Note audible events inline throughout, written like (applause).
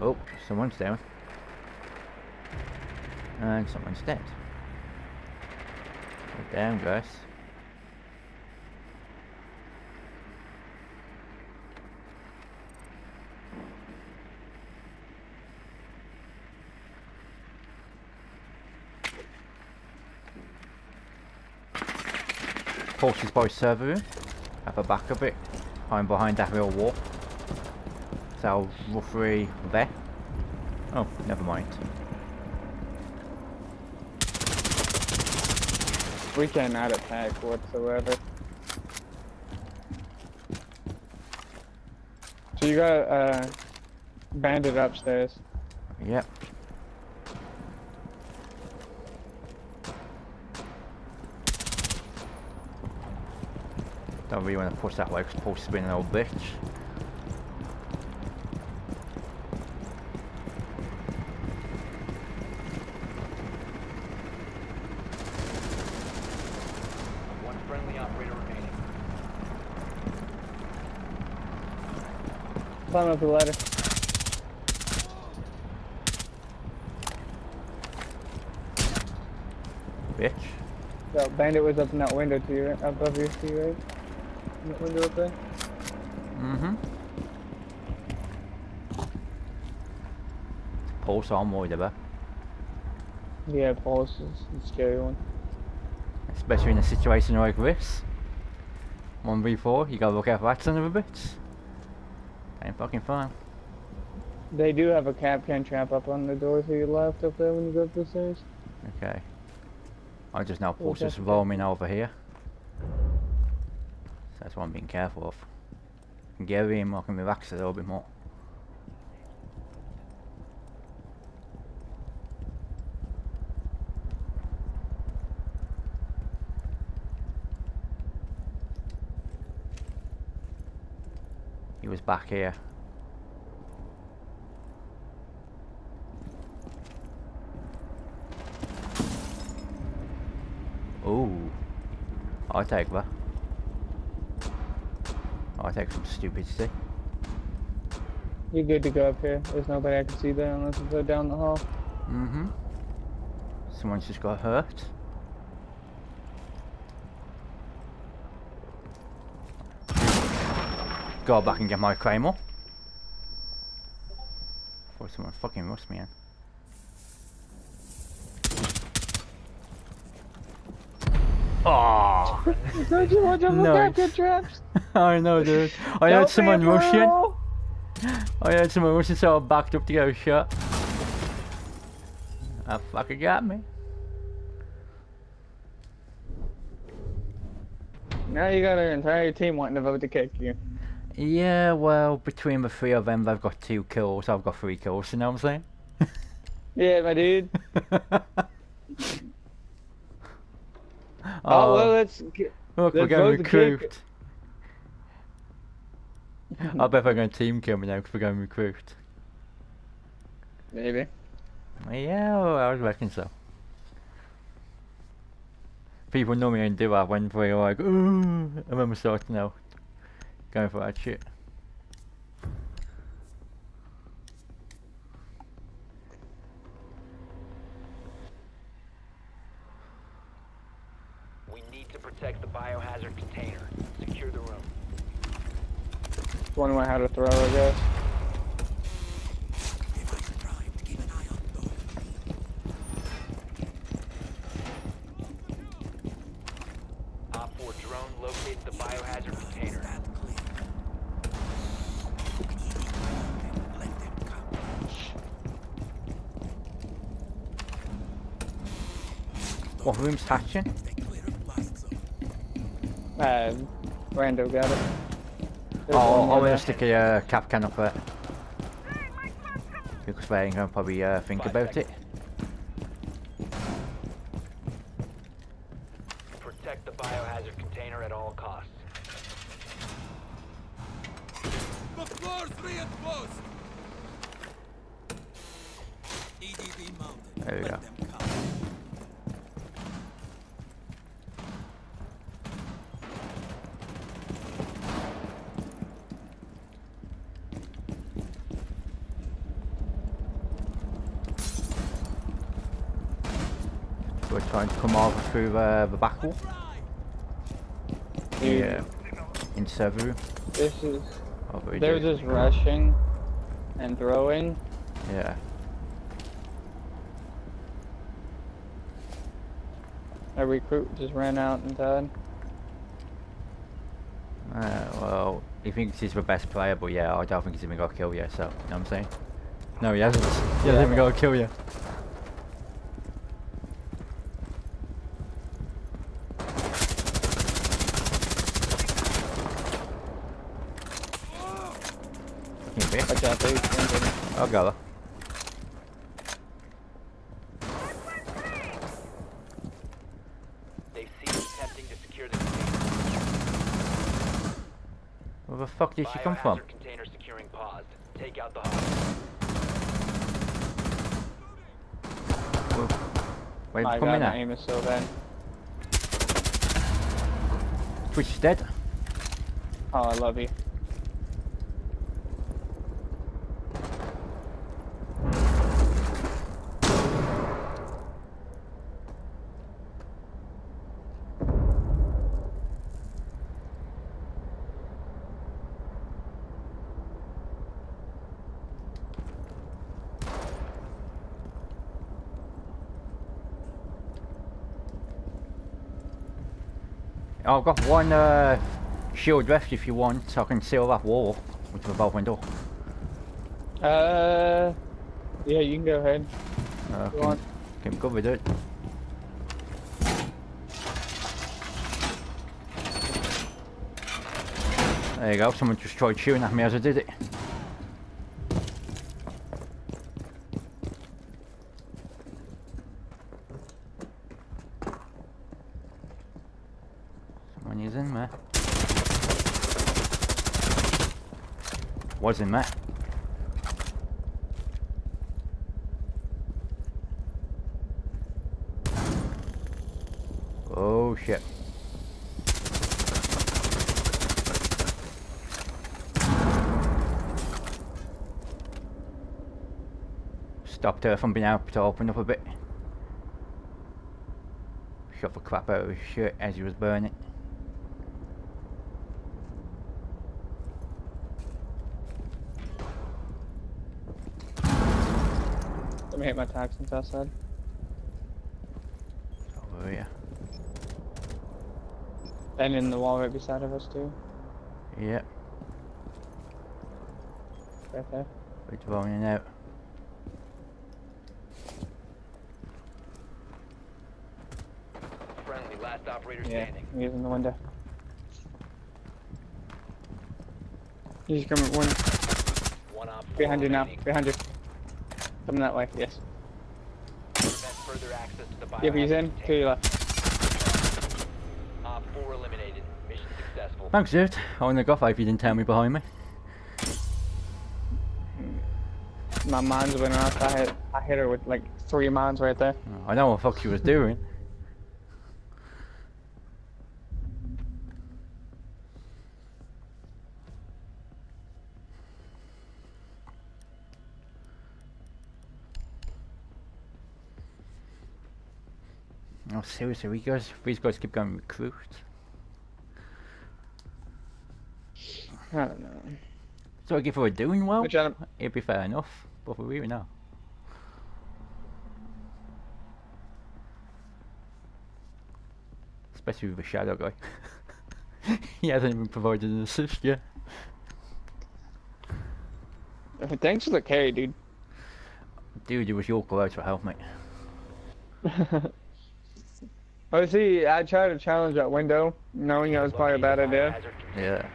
Oh, someone's down. And someone's dead. We're down, guys. Forces by server room. Have a back of it. I'm behind that real wall. So roughly there. Oh, never mind. We cannot attack whatsoever. So you got uh bandit upstairs. Yep. Don't really want to push that way because Pulse being an old bitch. Climb up the ladder. Bitch. So bandit was up in that window to you, right? above your you, right? In that window up there. Mm-hmm. Pulse on worried about. Yeah, Pulse is a scary one. Especially in a situation like this. 1v4, you gotta look out for that son of a bitch. Ain't fucking fun. They do have a Kapkan trap up on the door to your left up there when you go up the stairs. Okay. I just now Well, this roaming over here. So that's what I'm being careful of. Can get him, I can relax a little bit more. Was back here. Ooh. I'll take that. I'll take some stupidity. You're good to go up here. There's nobody I can see there unless you go down the hall. Mm-hmm. Someone's just got hurt. Go back and get my claymore. Before someone fucking rushed me in. Oh, Don't you watch out for Nice. Kapkan traps? I know, dude. I Don't heard someone a rushing. fool. I heard someone rushing, so I backed up to go shot. That fucker got me. Now you got our entire team wanting to vote to kick you. Yeah, well, between the three of them, they've got two kills. I've got three kills. You know what I'm saying? (laughs) Yeah, my dude. oh, (laughs) Oh, well, oh. let's get, look, we're let's going vote to recruit. I bet they're going to team kill me now because we're going recruit. maybe. Yeah, well, I was reckon so. People normally don't do that when they're like, ooh, and then we start now going for that shit. We need to protect the biohazard container. Secure the room. Just wondering how to throw, I guess. Op 4 drone located the biohazard container. What room's hatching? Uh, Rando got it. There's Oh, one I'm gonna there. stick a uh, Kapkan up there. Because they ain't gonna probably uh, think Five about it. Protect the biohazard container at all costs. The floor's reinforced! EDD mounted. There we Let go. We're trying to come over through uh, the back wall. Dude, Yeah. In Severu. This is. Over we They're just rushing and throwing. Yeah. A recruit just ran out and died. Uh, well, he thinks he's the best player, but yeah, I don't think he's even got a kill yet, so, you know what I'm saying? No, he hasn't. He hasn't Yeah. even got a kill yet. Fucking bitch. Watch out, dude. I'll go. They ceased attempting to secure the container. Where the fuck did she come from? Container securing paused. Take out the hostage. Wait, My come god, in my at? aim is so bad. Twitch is dead. Oh, I love you. I've got one uh, shield left if you want, so I can seal that wall with the valve window. Uh, yeah, you can go ahead. Uh, Go can, on. can go with it. There you go, someone just tried shooting at me as I did it. Someone is in there. Was in there. Oh shit. Stopped her from being able to open up a bit. Shot the crap out of his shirt as he was burning. Let me hit my toxins outside. Oh yeah. And in the wall right beside of us too. Yeah, Right there. we're droning out. Friendly, last operator Yeah, standing. he's in the window. He's coming one One op four behind you now. remaining. Behind you. Coming that way, yes. Prevent further access to the Yeah, he's in. To container. your left. Op 4 eliminated. Mission successful. Thanks, dude. I wouldn't have got that if you didn't tell me behind me. My mines went off. I hit, I hit her with like three mines right there. Oh, I know what the fuck she was doing. Oh, seriously, we guys, these guys keep going recruit. I don't know. So if we're doing well, it'd be fair enough. But we really know. Especially with the shadow guy. (laughs) he hasn't even provided an assist yet. Thanks for the carry, dude. Dude, it was your call out to help me. (laughs) oh, see, I tried to challenge that window, knowing it was probably a bad idea. Yeah.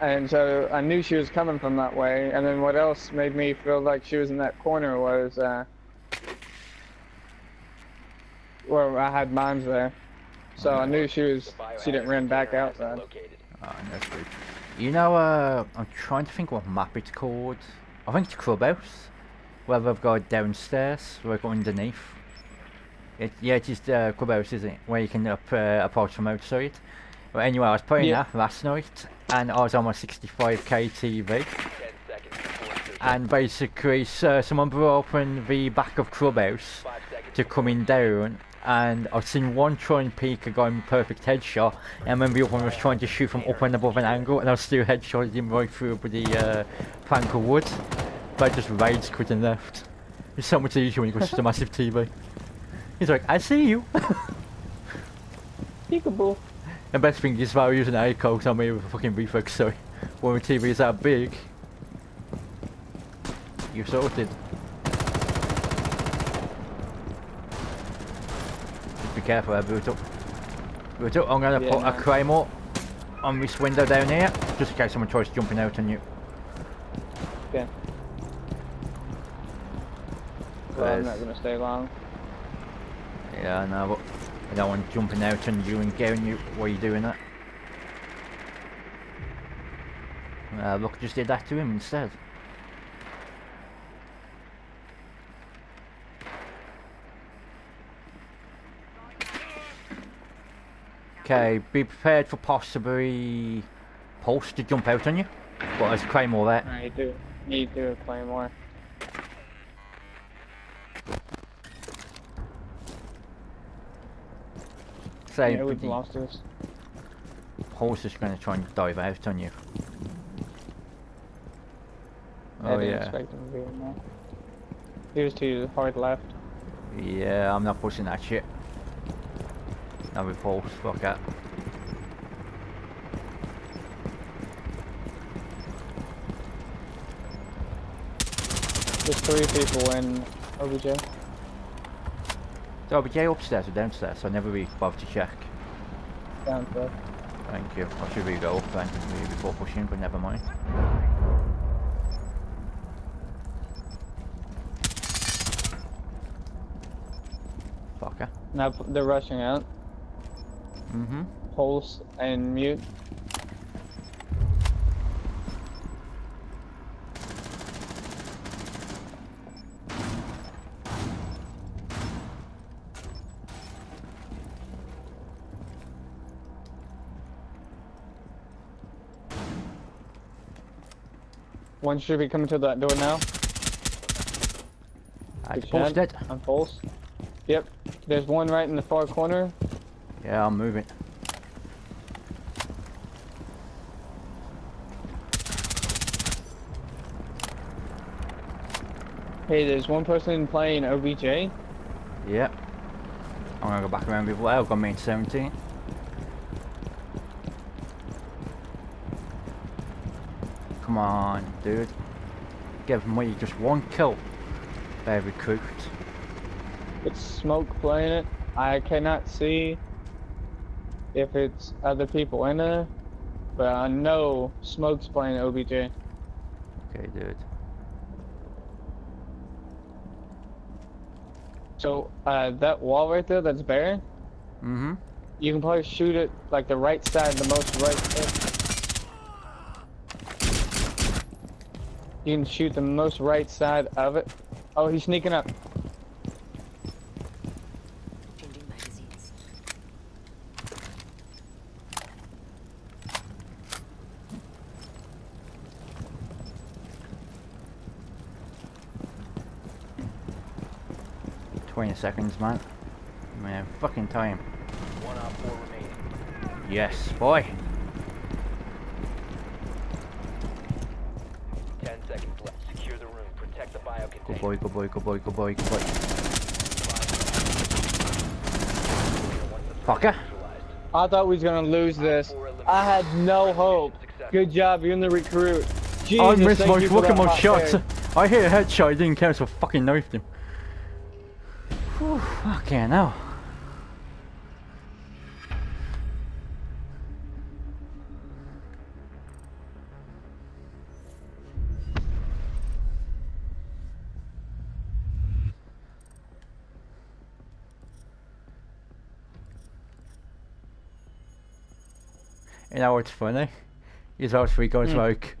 And so I knew she was coming from that way. And then what else made me feel like she was in that corner was, uh, well, I had mines there. So I knew she was, she didn't run back container has been outside. Oh, that's good. You know, uh, I'm trying to think what map it's called. I think it's Clubhouse. Where they've got downstairs, like underneath. It, yeah, it is uh, Clubhouse, isn't it? Where you can up, uh, approach from outside. But anyway, I was playing Yeah. that last night, and I was on my 65k TV, 10 seconds before insertion. and basically, so someone blew open the back of Clubhouse to coming down, and I've seen one try and peek a guy with perfect headshot, and when the other one was trying to shoot from up and above an angle, and I was still headshotted him right through with the uh, plank of wood. But I just rage quit and left. It's so much easier when you've got such a massive TV. He's like, I see you. Peekaboo. The best thing is while using a coat on me with a fucking reflex, sorry. When the TV is that big, you're sorted. Just be careful there, Brutal. Brutal, I'm gonna Yeah, put a man. Claymore on this window down here, just in case someone tries jumping out on you. Okay. Well, I'm not gonna stay long. Yeah, I know, but I don't want jumping out on you and getting you while you're doing that. Uh, look, just did that to him instead. Okay, be prepared for possibly Pulse to jump out on you. But there's Claymore there. I do need to play more. Say, yeah, we've lost this. Horse is going to try and dive out on you. I Oh didn't yeah. expect him to be in there. He was too hard left. Yeah, I'm not pushing that shit. Not with Pulse, fuck that. There's three people in OBJ. So, but Jay upstairs or downstairs? I never really bothered to check. Downstairs. Thank you. I should really go up then, maybe before pushing, but never mind. Fucker. Now they're rushing out. Mm-hmm. Pulse and mute. One should be coming to that door now. I Good shot. dead. On Pulse. Yep. There's one right in the far corner. Yeah, I'm moving. Hey, there's one person playing OBJ. Yep. I'm gonna go back around with well, I've got main 17. Come on, dude. Give me just one kill. Very cooked. It's smoke playing it. I cannot see if it's other people in there, but I know smoke's playing OBJ. Okay, dude. So uh, that wall right there, that's bare. Mm-hmm. You can probably shoot it like the right side, the most right. Side. You can shoot the most right side of it. Oh, he's sneaking up. Twenty seconds, man. Man, fucking time. One op four remaining. Yes, boy. Ten seconds left. Secure the room. Protect the bio Good boy, good boy, good boy, good boy, good boy. Fucker. I thought we was gonna lose this. I had no hope. Good job, you're in the recruit. Jesus, I missed my fucking my hot shots. take. (laughs) I hit a headshot, I didn't count, so I fucking knifed him. Whew, fucking hell. You know what's funny? Is actually goes Hmm. like,